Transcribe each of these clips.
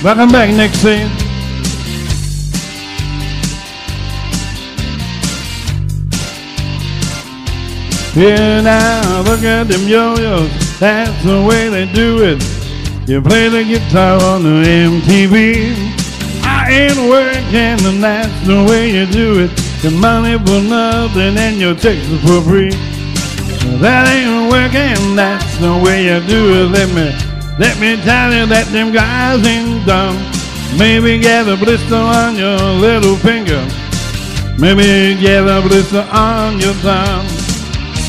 Welcome back, Nixie. Here now, look at them yo-yos. That's the way they do it. You play the guitar on the MTV. I ain't working, and that's the way you do it. Your money for nothing and your checks for free. That ain't working, that's the way you do it. Let me, let me tell you that them guys ain't dumb. Maybe get a blister on your little finger. Maybe get a blister on your thumb.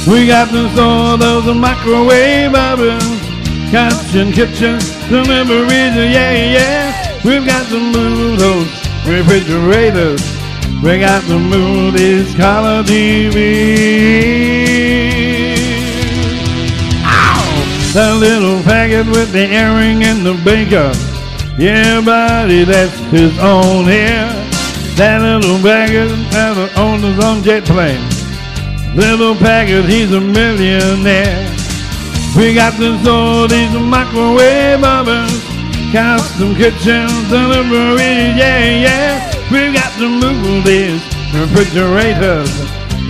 We got to store those microwave ovens, kitchen, kitchen, deliveries, yeah, yeah. We've got to move those refrigerators. We got to move these color TVs. That little faggot with the earring and the baker. Yeah, buddy, that's his own hair. That little faggot that owns his own jet plane. Little Packard, he's a millionaire. We got store these microwave ovens, custom kitchens, deliveries, yeah, yeah. We got move these refrigerators.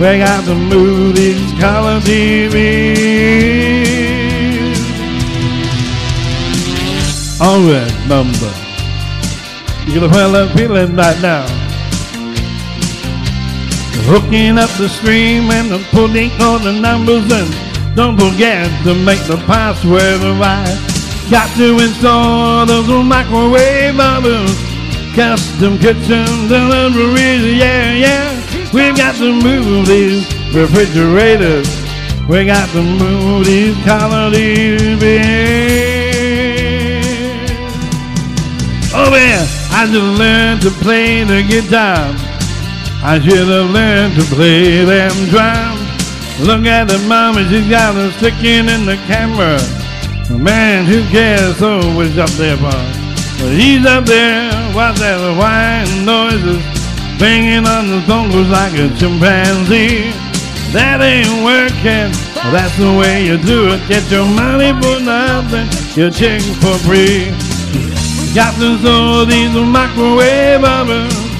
We got move these color TVs. Number. You gonna feeling right now? Hooking up the stream and I'm putting all the numbers in. Don't forget to make the password right. Got to install those microwave ovens, custom kitchen deliveries, yeah, yeah. We've got to move these refrigerators. We got to move these color TVs. Oh man, I just learned to play the guitar. I should have learned to play them drums. Look at the mama, she's got a sticking in the camera. Man, who cares? So what's up there, boy? Well, he's up there, what's that whine noises? Banging on the bongos like a chimpanzee. That ain't working. That's the way you do it. Get your money for nothing, your chick for free. Got to store these microwave ovens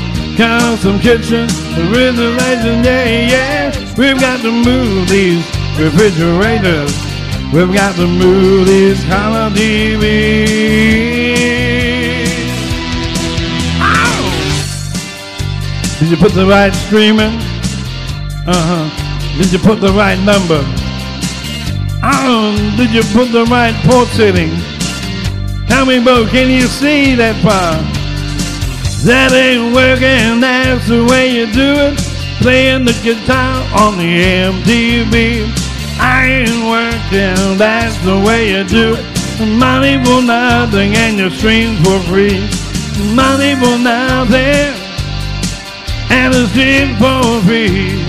custom kitchen, refrigeration, yeah, yeah. We've got to move these refrigerators. We've got to move these color TVs. Ow! Did you put the right streaming? Uh-huh. Did you put the right number? Oh, did you put the right port setting? Me, Bo, can you see that far? That ain't working, that's the way you do it. Playing the guitar on the MTV. I ain't working, that's the way you do it. Money for nothing and your streams for free. Money for nothing and the streams for free.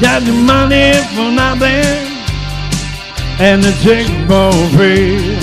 Got the money for nothing and the chick for free.